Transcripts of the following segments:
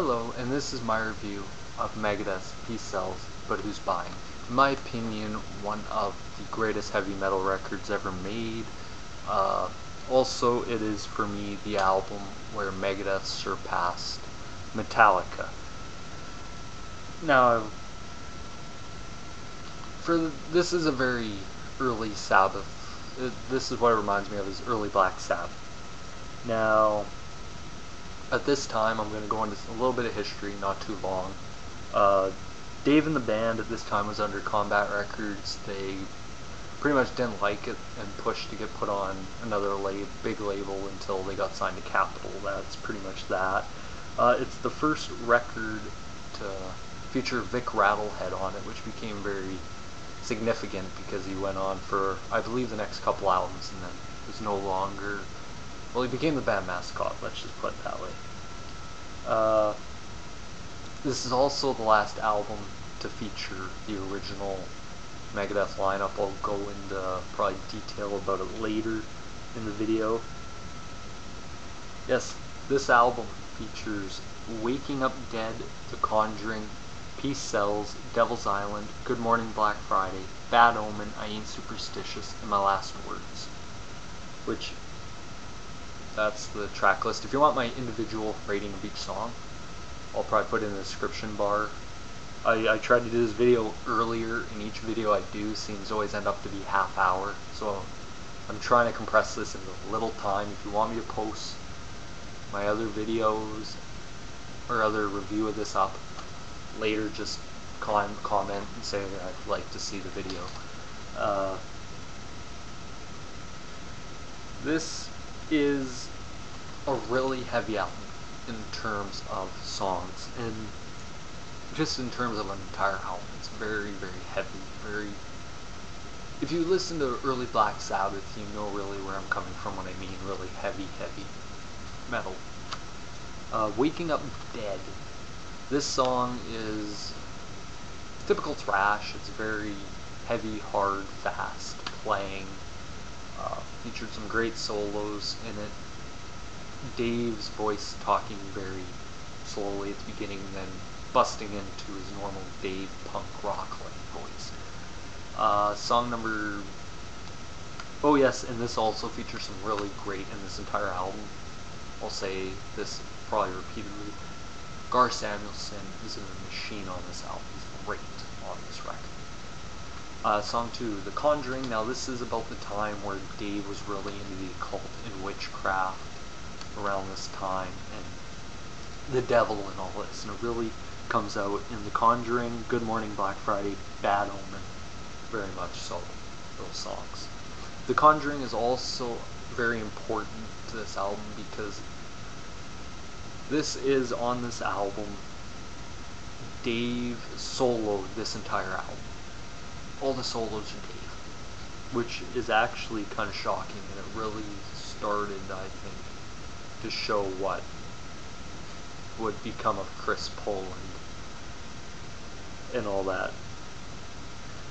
Hello, and this is my review of Megadeth's Peace Sells, But Who's Buying? In my opinion, one of the greatest heavy metal records ever made. Uh, also, it is for me the album where Megadeth surpassed Metallica. Now, for the, this is a very early Sabbath. It, this is what it reminds me of is early Black Sabbath. Now, at this time, I'm going to go into a little bit of history, not too long. Uh, Dave and the band at this time was under Combat Records. They pretty much didn't like it and pushed to get put on another lab, big label until they got signed to Capitol. That's pretty much that. Uh, it's the first record to feature Vic Rattlehead on it, which became very significant because he went on for, I believe, the next couple albums and then was no longer well, he became the band mascot, let's just put it that way. Uh, this is also the last album to feature the original Megadeth lineup. I'll go into probably detail about it later in the video. Yes, this album features Waking Up Dead, The Conjuring, Peace Sells, Devil's Island, Good Mourning Black Friday, Bad Omen, I Ain't Superstitious, and My Last Words. Which that's the track list. If you want my individual rating of each song, I'll probably put it in the description bar. I, I tried to do this video earlier, and each video I do seems always end up to be half hour, so I'm trying to compress this into a little time. If you want me to post my other videos or other review of this up later, just comment and say I'd like to see the video. Uh, this is a really heavy album in terms of songs and just in terms of an entire album. It's very, very heavy, very if you listen to early Black Sabbath, you know really where I'm coming from when I mean really heavy, heavy metal. Uh, Waking Up Dead. This song is typical thrash. It's very heavy, hard, fast playing. Uh, featured some great solos in it. Dave's voice talking very slowly at the beginning, then busting into his normal Dave punk rock like voice. Uh, song number. Oh, yes, and this also features some really great in this entire album. I'll say this probably repeatedly. Gar Samuelson is a machine on this album. He's great on this record. Uh, song 2, The Conjuring. Now, this is about the time where Dave was really into the occult and witchcraft around this time, and the devil and all this. And it really comes out in The Conjuring, Good Mourning Black Friday, Bad Omen, very much so, those songs. The Conjuring is also very important to this album because this is on this album. Dave soloed this entire album all the solos you Dave, which is actually kind of shocking, and it really started, I think, to show what would become of Chris Poland and all that.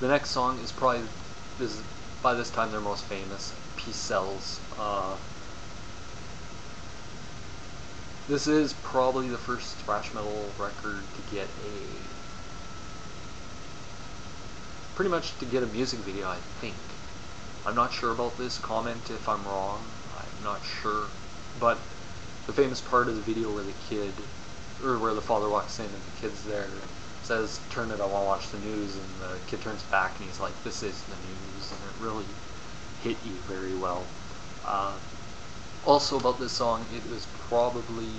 The next song is probably is by this time their most famous, Peace Sells. Uh, this is probably the first thrash metal record to get a pretty much to get a music video, I think. I'm not sure about this, comment if I'm wrong, I'm not sure. But the famous part of the video where the kid, or where the father walks in and the kid's there, says, turn it, I want to watch the news, and the kid turns back and he's like, this is the news, and it really hit you very well. Uh, also about this song, it was probably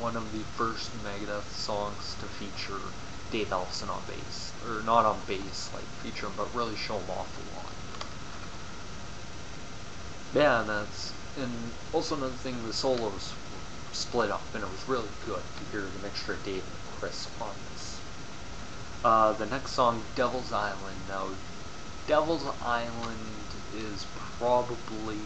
one of the first Megadeth songs to feature Dave Ellefson on bass. Or not on bass, like feature him, but really show him off a lot. Yeah, and that's and also another thing, the solos split up, and it was really good to hear the mixture of Dave and Chris on this. Uh, the next song, Devil's Island. Now, Devil's Island is probably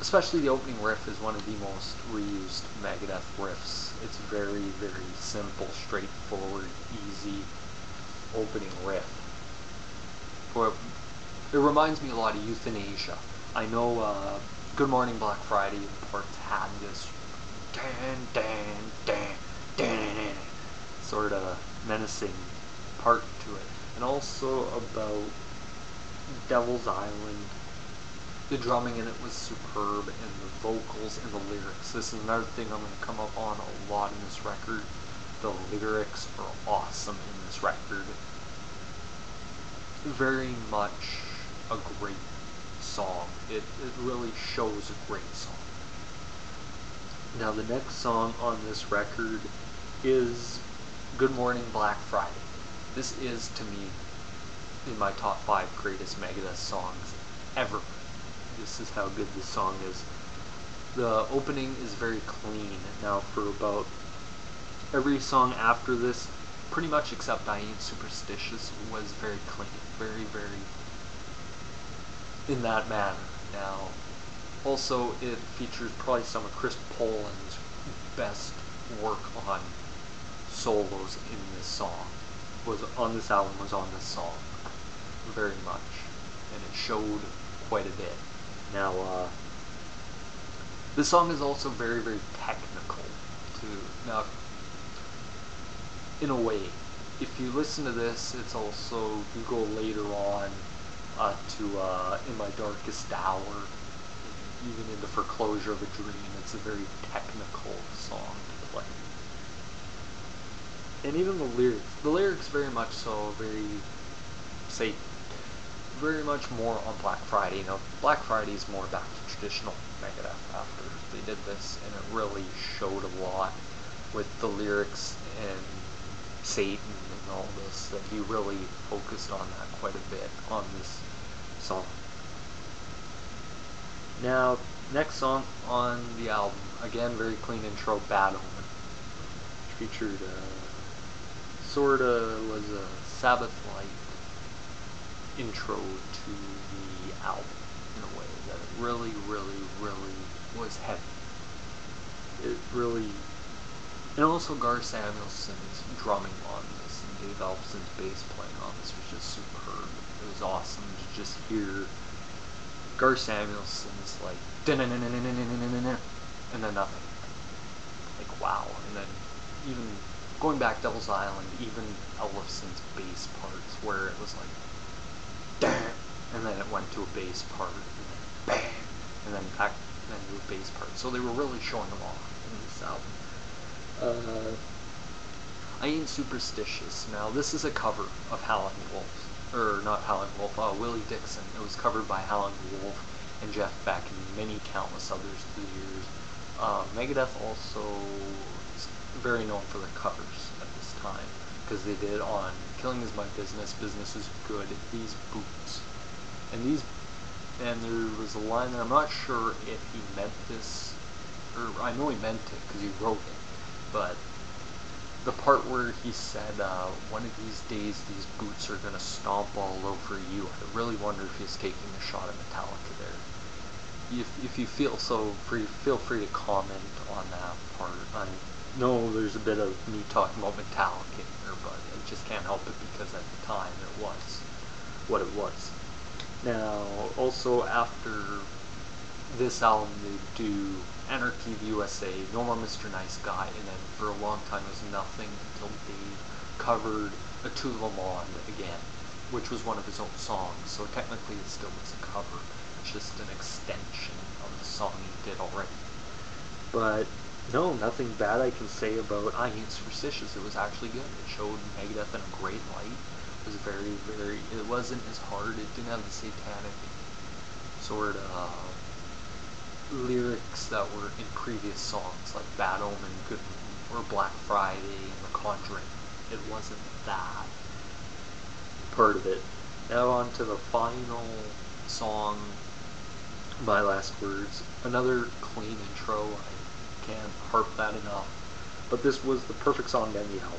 especially the opening riff is one of the most reused Megadeth riffs. It's very, very simple, straightforward, easy opening riff. For it reminds me a lot of Euthanasia. I know uh, Good Mourning Black Friday parts had this dan, dan dan dan sort of menacing part to it. And also about Devil's Island. The drumming in it was superb, and the vocals and the lyrics. This is another thing I'm going to come up on a lot in this record. The lyrics are awesome in this record. Very much a great song. It, it really shows a great song. Now, the next song on this record is Good Mourning Black Friday. This is, to me, in my top five greatest Megadeth songs ever. This is how good this song is. The opening is very clean. Now, for about every song after this, pretty much except I Ain't Superstitious, was very clean. Very, very in that manner. Now, also, it features probably some of Chris Poland's best work on solos in this song. Was on this album was on this song very much, and it showed quite a bit. Now, uh, this song is also very very technical too. Now, in a way, if you listen to this, it's also you go later on uh, to uh, In My Darkest Hour, even in the Foreclosure of a Dream. It's a very technical song to play. And even the lyrics, the lyrics very much so, very, say, very much more on Black Friday. You know, Black Friday is more back to traditional Megadeth after they did this, and it really showed a lot with the lyrics and Satan and all this, that he really focused on that quite a bit on this song. Now, next song on the album, again, very clean intro, Bad Omen, featured uh, sorta was a Sabbath-like intro to the album in a way that really, really, really was heavy. It really, and also Gar Samuelson's drumming on this and Dave Ellefson's bass playing on this was just superb. It was awesome to just hear Gar Samuelson's like and then nothing. Like wow, and then even going back Devil's Island, even Ellefson's bass parts where it was like and then it went to a bass part, and and then back then to a bass part. So they were really showing them off in this album. Uh, I Ain't Superstitious. Now, this is a cover of Howlin' Wolf. Or, not Howlin' Wolf, uh, Willie Dixon. It was covered by Howlin' Wolf and Jeff Beck and many countless others through the years. Uh, Megadeth also is very known for their covers at this time because they did on Killing Is My Business, Business Is Good, These Boots. And these, and there was a line there, I'm not sure if he meant this, or I know he meant it because he wrote it, but the part where he said, uh, one of these days these boots are going to stomp all over you, I really wonder if he's taking a shot at Metallica there. If, if you feel so free, feel free to comment on that part. Know there's a bit of me talking about Metallica here, but I just can't help it because at the time it was what it was. Now, also after this album, they do Anarchy of USA, No More Mr. Nice Guy, and then for a long time it was nothing until Dave covered À Tout le Monde again, which was one of his own songs, so technically it still was a cover. Just an extension of the song he did already. But no, nothing bad I can say about I Ain't Superstitious. It was actually good. It showed Megadeth in a great light. It was very, very, it wasn't as hard. It didn't have the satanic sort of lyrics that were in previous songs, like Bad Omen, Good or Black Friday, and The Conjuring. It wasn't that part of it. Now on to the final song, My Last Words. Another clean intro. I can't harp that enough. But this was the perfect song to end the album.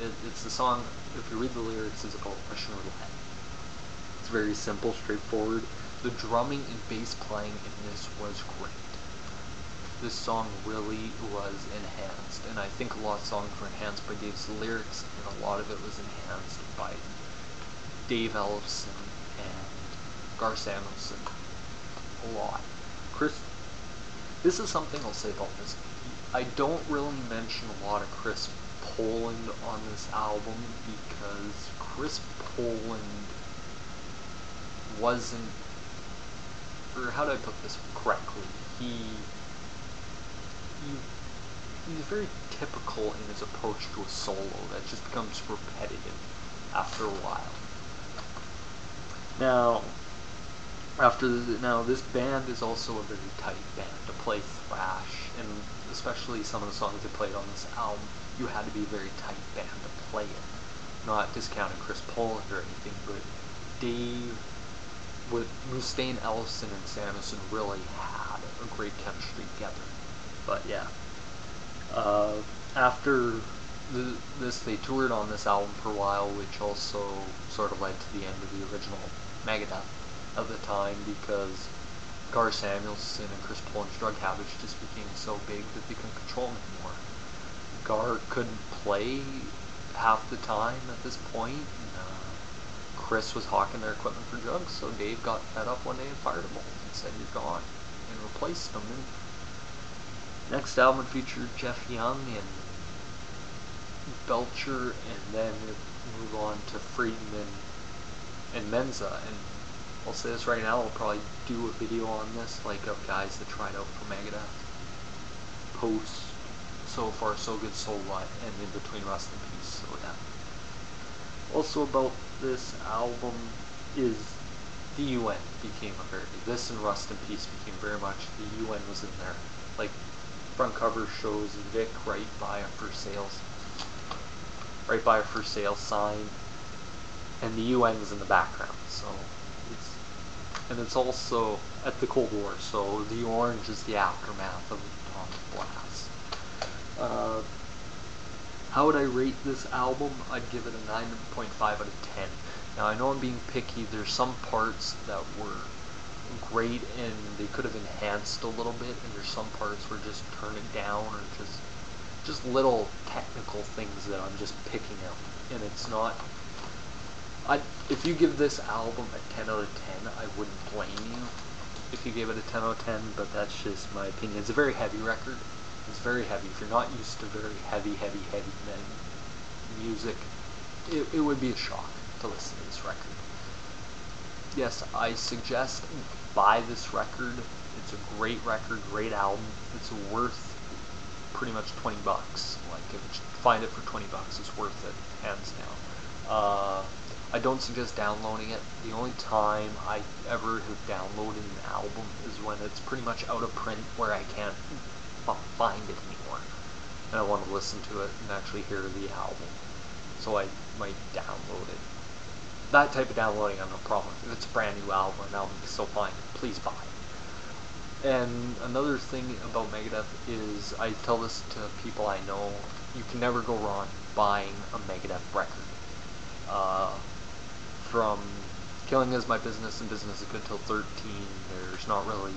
It, it's the song, if you read the lyrics, it's about Russian roulette. It's very simple, straightforward. The drumming and bass playing in this was great. This song really was enhanced, and I think a lot of songs were enhanced by Dave's lyrics, and a lot of it was enhanced by Dave Ellefson and Gar Samuelson. A lot. Chris, this is something I'll say about this. I don't really mention a lot of Chris Poland on this album because Chris Poland wasn't, or how do I put this correctly? He, he, he's very typical in his approach to a solo that just becomes repetitive after a while. Now, after the, now this band is also a very tight band to play thrash, and especially some of the songs they played on this album, you had to be a very tight band to play it. Not discounting Chris Poland or anything, but Dave with Mustaine, Ellefson, and Samuelson really had a great chemistry together. But yeah, uh, after the, this, they toured on this album for a while, which also sort of led to the end of the original Megadeth at the time because Gar Samuelson and Chris Poland's drug habits just became so big that they couldn't control them anymore. Gar couldn't play half the time at this point. And, uh, Chris was hawking their equipment for drugs, so Dave got fed up one day and fired him and said, "You're gone," and replaced him. And next album featured Jeff Young and Behler, and then move on to Friedman and Menza. And This right now, I'll probably do a video on this, like of guys that tried out for Megadeth. Post So Far So Good So What, and in between Rust in Peace, so yeah. Also about this album is the UN became a very, this and Rust in Peace became very much, the UN was in there. Like, front cover shows Vic right by a for sales, right by a for sale sign, and the UN is in the background, so it's, and it's also at the Cold War, so the orange is the aftermath of the atomic blast. Uh, how would I rate this album? I'd give it a 9.5 out of 10. Now I know I'm being picky, there's some parts that were great and they could have enhanced a little bit, and there's some parts where just turn it down or just just little technical things that I'm just picking out. And it's not I if you give this album a 10 out of 10, I wouldn't blame you if you gave it a 10 out of 10, but that's just my opinion. It's a very heavy record. It's very heavy. If you're not used to very heavy, heavy, heavy music, it, it would be a shock to listen to this record. Yes, I suggest buy this record. It's a great record, great album. It's worth pretty much 20 bucks. Like, if you find it for 20 bucks, it's worth it, hands down. Uh, I don't suggest downloading it. The only time I ever have downloaded an album is when it's pretty much out of print where I can't find it anymore. And I want to listen to it and actually hear the album. So I might download it. That type of downloading, I have no problem. If it's a brand new album, an album is still fine, please buy it. And another thing about Megadeth is I tell this to people I know, you can never go wrong buying a Megadeth record. Uh, from Killing Is My Business and Business Is Good Till 13, there's not really,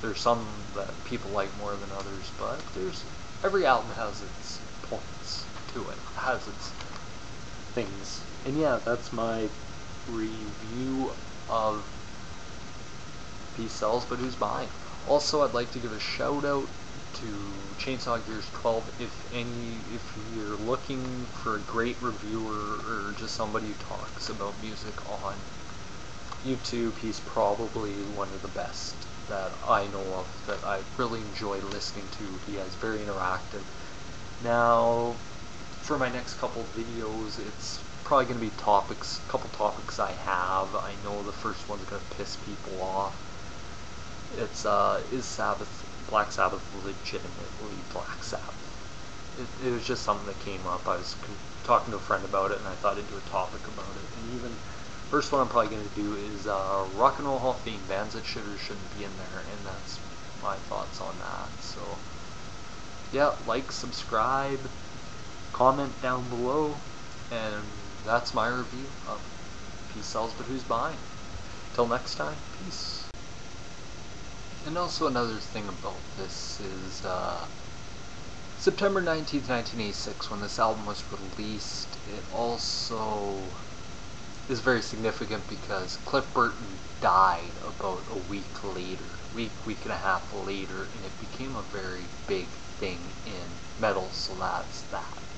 there's some that people like more than others, but there's, every album has its points to it, has its things. And yeah, that's my review of Peace Sells, but who's buying? Also, I'd like to give a shout out to Chainsaw Gears 12 if any if you're looking for a great reviewer or just somebody who talks about music on YouTube, he's probably one of the best that I know of that I really enjoy listening to. He is very interactive. Now, for my next couple videos, it's probably going to be topics, couple topics I have. I know the first one's going to piss people off. It's, uh, is Sabbath Black Sabbath legitimately Black Sabbath. It, it, was just something that came up. I was talking to a friend about it, and I thought I'd do a topic about it. And even first one I'm probably going to do is uh, Rock and Roll Hall of Fame bands that should or shouldn't be in there, and that's my thoughts on that. So yeah, like, subscribe, comment down below, and that's my review of Peace Sells But Who's Buying. Till next time, peace. And also another thing about this is uh, September 19th, 1986, when this album was released, it also is very significant because Cliff Burton died about a week later, week, week and a half later, and it became a very big thing in metal, so that's that.